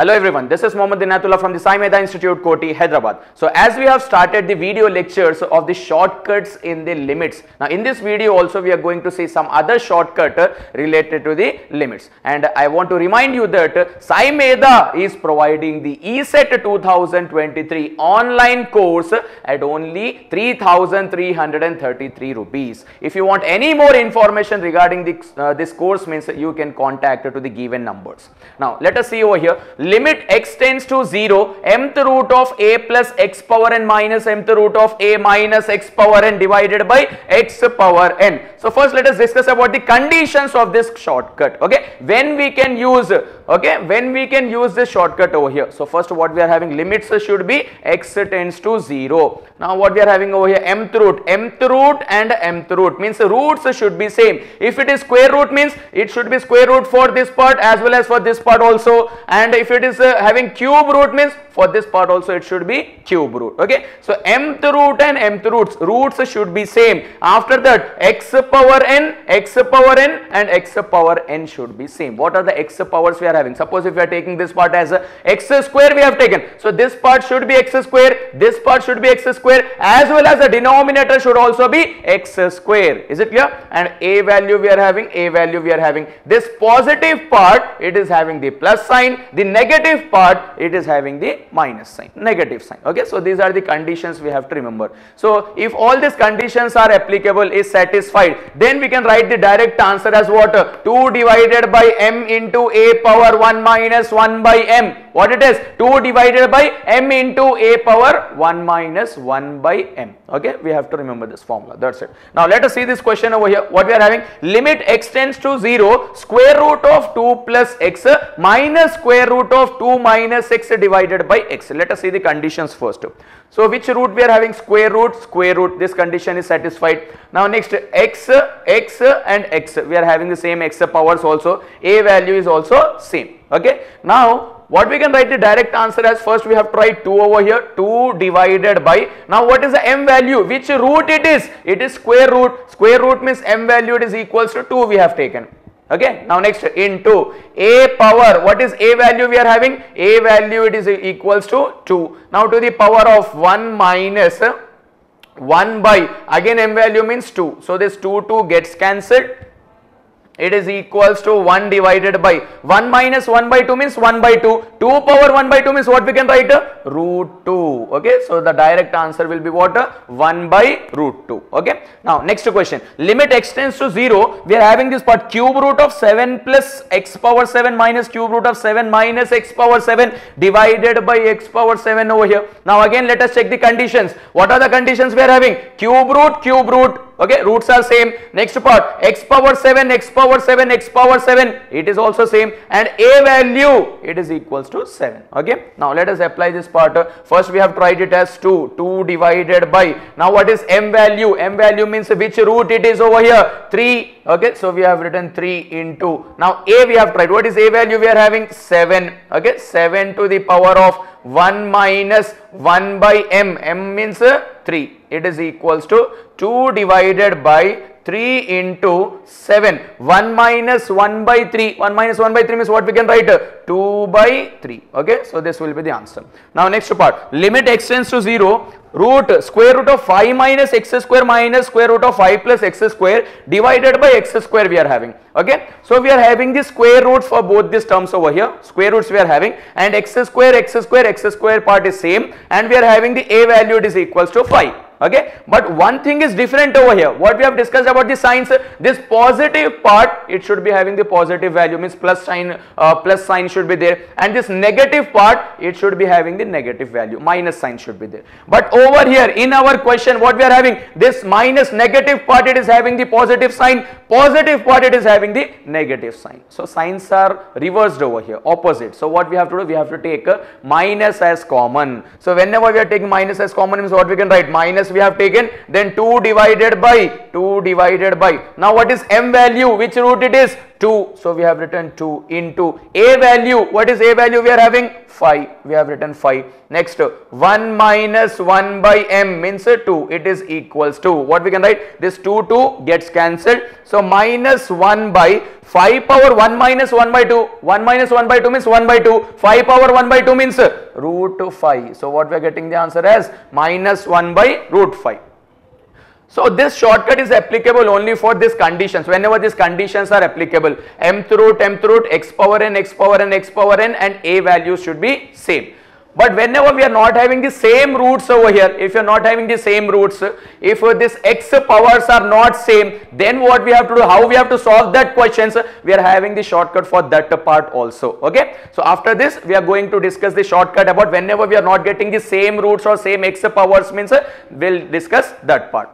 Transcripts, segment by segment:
Hello everyone, this is Mohammad Dinatullah from the Sai Medha Institute, Koti, Hyderabad. So as we have started the video lectures of the shortcuts in the limits. Now in this video also we are going to see some other shortcut uh, related to the limits. And I want to remind you that uh, Sai Medha is providing the ECET 2023 online course at only 3333 rupees. If you want any more information regarding the, uh, this course means you can contact to the given numbers. Now let us see over here limit x tends to 0 mth root of a plus x power n minus mth root of a minus x power n divided by x power n. So first let us discuss about the conditions of this shortcut okay when we can use okay when we can use this shortcut over here. So first what we are having limits should be x tends to 0. Now what we are having over here mth root mth root and mth root means roots should be same. If it is square root means it should be square root for this part as well as for this part also and if it is uh, having cube root means for this part also it should be cube root okay? So mth root and mth roots roots should be same. After that x power n x power n and x power n should be same. What are the x powers we are having? Suppose if we are taking this part as a x square we have taken. So this part should be x square this part should be x square as well as the denominator should also be x square. Is it clear? And a value we are having a value we are having. This positive part it is having the plus sign the negative part it is having the minus sign negative sign. Okay so these are the conditions we have to remember. So if all these conditions are applicable is satisfied then we can write the direct answer as what 2 divided by m into a power 1 minus 1 by m. What it is? 2 divided by m into a power 1 minus 1 by m. Okay we have to remember this formula. That's it. Now let us see this question over here. What we are having? Limit x tends to 0 square root of 2 plus x minus square root of 2 minus x divided by x. Let us see the conditions first. So which root we are having? Square root square root. This condition is satisfied. Now next x x and x. We are having the same x powers also. A value is also same. Okay? Now what we can write the direct answer as? First we have tried 2 over here. 2 divided by. Now what is the m value? Which root it is? It is square root. Square root means m value it is equals to 2 we have taken okay now next into a power. What is a value we are having? A value it is equals to 2 now to the power of 1 minus 1 by. Again m value means 2 so this 2 2 gets cancelled it is equals to 1 divided by 1 minus 1 by 2 means 1 by 2 2 power 1 by 2 means what we can write? Root 2 okay? So the direct answer will be what? 1 by root 2 okay? Now next question. Limit x tends to 0 we are having this part cube root of 7 plus x power 7 minus cube root of 7 minus x power 7 divided by x power 7 over here. Now again let us check the conditions. What are the conditions we are having? Cube root cube root okay roots are same. Next part x power 7 x power 7 x power 7 it is also same. And a value it is equals to 7 okay now let us apply this part. First we have tried it as 2 2 divided by now what is m value? M value means which root it is over here? 3 okay so we have written 3 into now a we have tried. What is a value we are having? 7 okay 7 to the power of 1 minus 1 by m. M means 3 it is equals to 2 divided by 3 into 7 1 minus 1 by 3 1 minus 1 by 3 means what we can write? 2 by 3 okay? So this will be the answer. Now next part. Limit x tends to 0 root square root of 5 minus x square minus square root of 5 plus x square divided by x square we are having. Okay? So we are having the square root for both these terms over here. Square roots we are having. And x square x square x square part is same. And we are having the a value it is equals to 5 okay? But one thing is different over here. What we have discussed about the signs this positive part it should be having the positive value means plus sign uh, plus sign should be there. And this negative part it should be having the negative value minus sign should be there. But over here in our question what we are having? This minus negative part it is having the positive sign. Positive part it is having the negative sign. So signs are reversed over here opposite. So what we have to do? We have to take a minus as common. So whenever we are taking minus as common means what we can write? Minus we have taken then 2 divided by 2 divided by now what is m value which root it is 2. So we have written 2 into a value. What is a value we are having? 5. We have written 5. Next 1 minus 1 by m means 2. It is equals to what we can write? This 2 2 gets cancelled. So minus 1 by 5 power 1 minus 1 by 2. 1 minus 1 by 2 means 1 by 2. 5 power 1 by 2 means root 5. So what we are getting the answer as minus 1 by root 5. So this shortcut is applicable only for these conditions. Whenever these conditions are applicable, mth root, mth root, x power n, x power n, x power n and a values should be same. But whenever we are not having the same roots over here, if you are not having the same roots, if this x powers are not same, then what we have to do, how we have to solve that questions, we are having the shortcut for that part also, okay. So after this, we are going to discuss the shortcut about whenever we are not getting the same roots or same x powers means, we will discuss that part.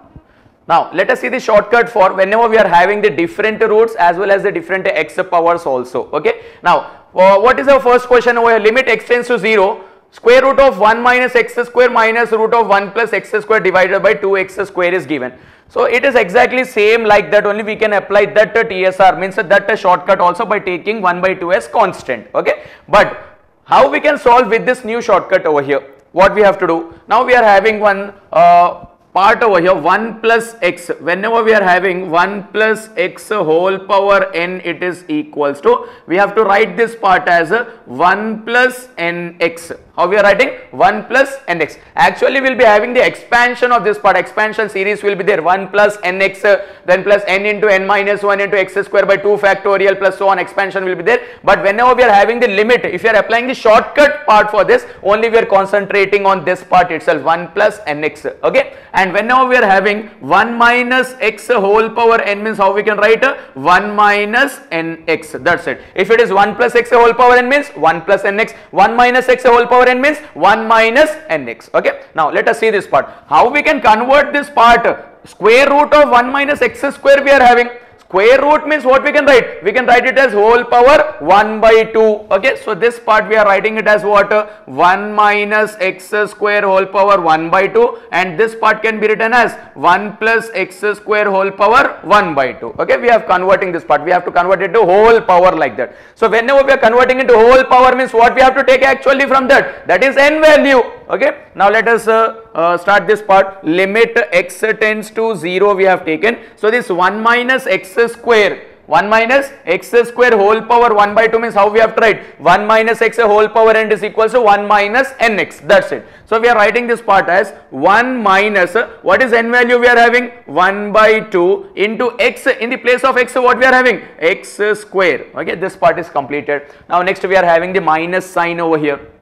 Now let us see the shortcut for whenever we are having the different roots as well as the different x powers also okay. Now uh, what is our first question over here limit x tends to 0 square root of 1 minus x square minus root of 1 plus x square divided by 2x square is given. So it is exactly same like that only we can apply that TSR means that shortcut also by taking 1 by 2 as constant. Okay. But how we can solve with this new shortcut over here? What we have to do? Now we are having one uh, part over here 1 plus x. Whenever we are having 1 plus x whole power n it is equals to we have to write this part as 1 plus nx how we are writing? 1 plus nx actually we will be having the expansion of this part. Expansion series will be there. 1 plus nx uh, then plus n into n minus 1 into x square by 2 factorial plus so on. Expansion will be there. But whenever we are having the limit if you are applying the shortcut part for this only we are concentrating on this part itself. 1 plus nx okay? And and whenever we are having 1 minus x whole power n means how we can write? 1 minus nx that's it. If it is 1 plus x whole power n means 1 plus nx 1 minus x whole power n means 1 minus nx okay? Now let us see this part. How we can convert this part? Square root of 1 minus x square we are having Square root means what we can write? We can write it as whole power 1 by 2. Okay. So this part we are writing it as what? 1 minus x square whole power 1 by 2 and this part can be written as 1 plus x square whole power 1 by 2. Okay. We have converting this part. We have to convert it to whole power like that. So whenever we are converting into whole power means what we have to take actually from that? That is n value. Okay. Now let us uh, uh, start this part limit x tends to 0 we have taken. So this 1 minus x square 1 minus x square whole power 1 by 2 means how we have tried 1 minus x whole power n is equals to 1 minus nx that's it. So we are writing this part as 1 minus what is n value we are having 1 by 2 into x in the place of x what we are having x square okay this part is completed. Now next we are having the minus sign over here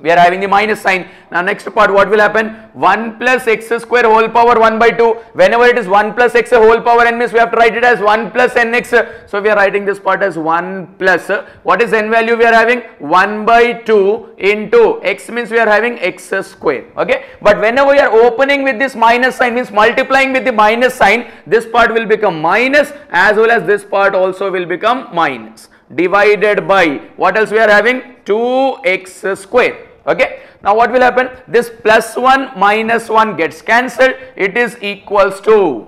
we are having the minus sign. Now next part what will happen? 1 plus x square whole power 1 by 2. Whenever it is 1 plus x whole power n means we have to write it as 1 plus nx. So we are writing this part as 1 plus. What is n value we are having? 1 by 2 into x means we are having x square. Okay. But whenever we are opening with this minus sign means multiplying with the minus sign this part will become minus as well as this part also will become minus divided by what else we are having 2x square okay. Now what will happen? This plus 1 minus 1 gets cancelled. It is equals to,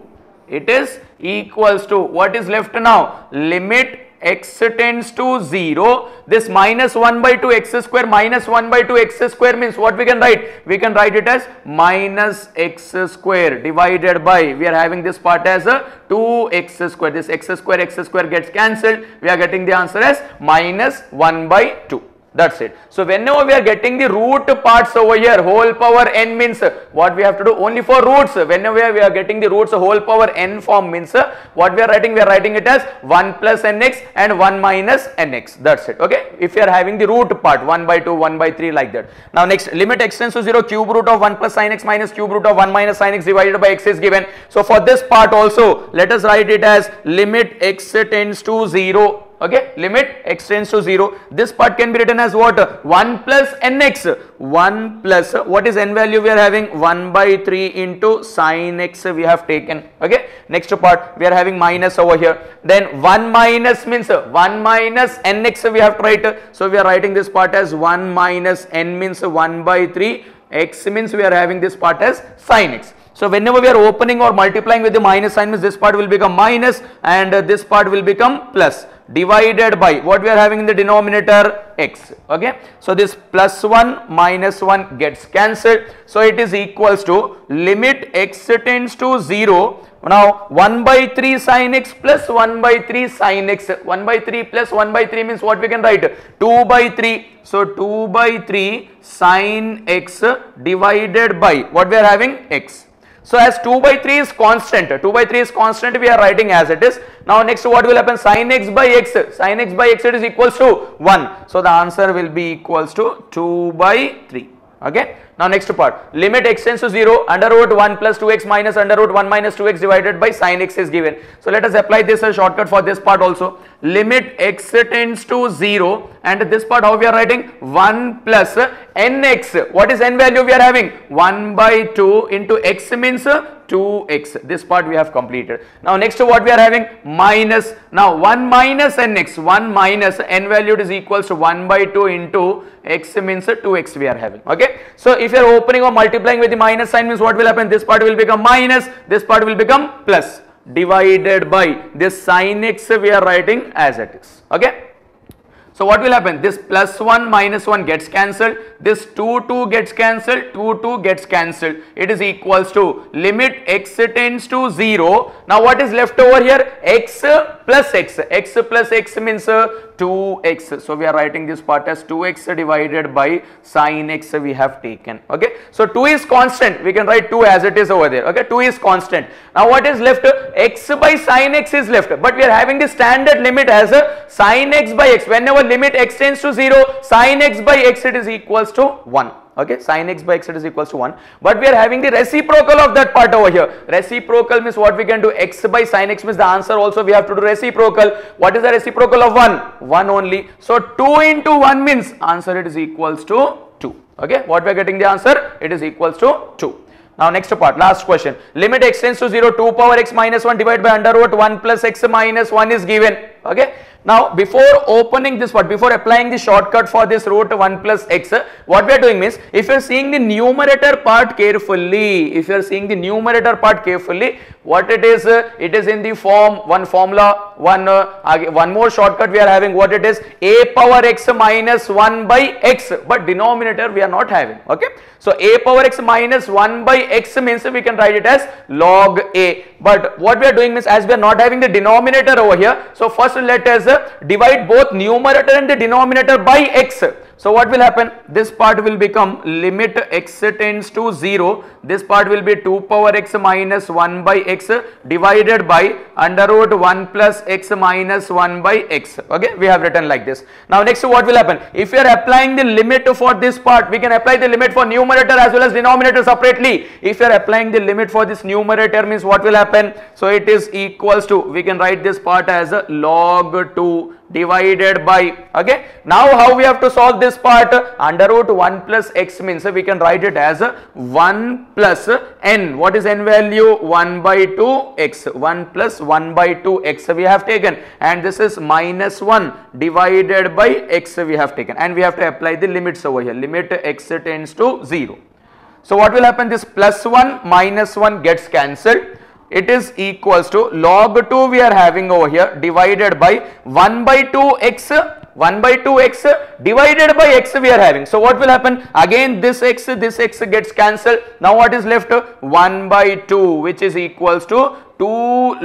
it is equals to, what is left now? Limit x tends to 0. This minus 1 by 2 x square minus 1 by 2 x square means what we can write? We can write it as minus x square divided by, we are having this part as a 2x square. This x square x square gets cancelled. We are getting the answer as minus 1 by 2. That's it. So whenever we are getting the root parts over here, whole power n means what we have to do only for roots. Whenever we are getting the roots whole power n form means what we are writing, we are writing it as 1 plus nx and 1 minus nx. That's it. Okay. If you are having the root part 1 by 2, 1 by 3 like that. Now next limit x tends to 0 cube root of 1 plus sin x minus cube root of 1 minus sin x divided by x is given. So for this part also let us write it as limit x tends to 0 okay limit x tends to 0 this part can be written as what? 1 plus nx. 1 plus what is n value we are having? 1 by 3 into sine x we have taken. Okay next part we are having minus over here. Then 1 minus means 1 minus nx we have to write. So we are writing this part as 1 minus n means 1 by 3 x means we are having this part as sine x. So whenever we are opening or multiplying with the minus sign means this part will become minus and this part will become plus divided by what we are having in the denominator x okay? So this plus 1 minus 1 gets cancelled. So it is equals to limit x tends to 0 now 1 by 3 sin x plus 1 by 3 sin x. 1 by 3 plus 1 by 3 means what we can write? 2 by 3 so 2 by 3 sin x divided by what we are having? X so as 2 by 3 is constant, 2 by 3 is constant we are writing as it is. Now next what will happen sin x by x, sin x by x it is equals to 1. So the answer will be equals to 2 by 3 okay. Now next part limit x tends to 0 under root 1 plus 2x minus under root 1 minus 2x divided by sin x is given. So let us apply this as shortcut for this part also limit x tends to 0 and this part how we are writing? 1 plus nx. What is n value we are having? 1 by 2 into x means 2x this part we have completed. Now next to what we are having? minus. Now 1 minus nx. 1 minus n value is equals to 1 by 2 into x means 2x we are having. Okay? So if you are opening or multiplying with the minus sign means what will happen? This part will become minus. This part will become plus divided by this sin x we are writing as it is. Okay so what will happen? This plus 1 minus 1 gets cancelled. This 2 2 gets cancelled. 2 2 gets cancelled. It is equals to limit x tends to 0. Now what is left over here? x plus x. x plus x means uh, 2x. So we are writing this part as 2x divided by sin x we have taken. Okay. So 2 is constant. We can write 2 as it is over there. Okay. 2 is constant. Now what is left? x by sin x is left. But we are having the standard limit as a sin x by x. Whenever limit x tends to 0, sin x by x it is equals to 1 okay? Sin x by x it is equals to 1 but we are having the reciprocal of that part over here. Reciprocal means what we can do? X by sin x means the answer also we have to do reciprocal. What is the reciprocal of 1 1 only. So 2 into 1 means answer it is equals to 2 okay? What we are getting the answer? It is equals to 2 now next part, last question. Limit x tends to 0, 2 power x minus 1 divided by under root 1 plus x minus 1 is given. Okay. Now before opening this part, before applying the shortcut for this root 1 plus x, what we are doing means, if you are seeing the numerator part carefully, if you are seeing the numerator part carefully, what it is, it is in the form, one formula, one, uh, one more shortcut we are having, what it is, a power x minus 1 by x, but denominator we are not having, okay. So a power x minus 1 by x means we can write it as log a, but what we are doing means as we are not having the denominator over here, so first let us divide both numerator and the denominator by x. So what will happen? This part will become limit x tends to 0. This part will be 2 power x minus 1 by x divided by under root 1 plus x minus 1 by x. Okay, we have written like this. Now next what will happen? If you are applying the limit for this part, we can apply the limit for numerator as well as denominator separately. If you are applying the limit for this numerator means what will happen? So it is equals to, we can write this part as log 2 divided by okay? Now how we have to solve this part? Under root 1 plus x means we can write it as 1 plus n. What is n value? 1 by 2 x. 1 plus 1 by 2 x we have taken. And this is minus 1 divided by x we have taken. And we have to apply the limits over here. Limit x tends to 0 so what will happen? This plus 1 minus 1 gets cancelled it is equals to log 2 we are having over here divided by 1 by 2 x 1 by 2 x divided by x we are having. So what will happen? Again this x this x gets cancelled. Now what is left? 1 by 2 which is equals to 2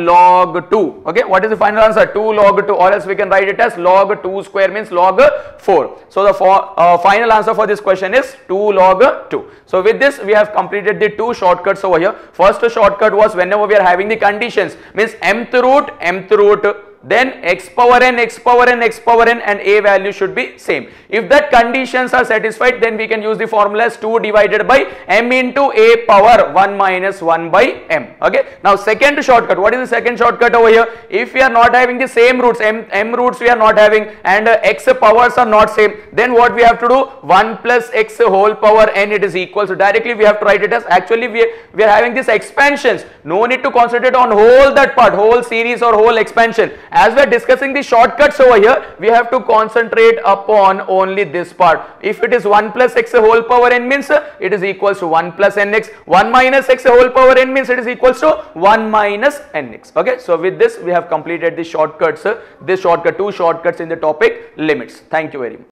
log 2 okay what is the final answer? 2 log 2 or else we can write it as log 2 square means log 4 so the for, uh, final answer for this question is 2 log 2 so with this we have completed the two shortcuts over here. First shortcut was whenever we are having the conditions. Means mth root mth root then x power n, x power n, x power n and a value should be same. If that conditions are satisfied then we can use the formula as 2 divided by m into a power 1 minus 1 by m. Okay. Now second shortcut, what is the second shortcut over here? If we are not having the same roots, m, m roots we are not having and uh, x powers are not same, then what we have to do? 1 plus x whole power n it is equal. So directly we have to write it as actually we, we are having this expansions. No need to concentrate on whole that part, whole series or whole expansion as we are discussing the shortcuts over here we have to concentrate upon only this part. If it is 1 plus x whole power n means it is equals to 1 plus nx 1 minus x whole power n means it is equals to 1 minus nx okay? So with this we have completed the shortcuts. This shortcut two shortcuts in the topic limits. Thank you very much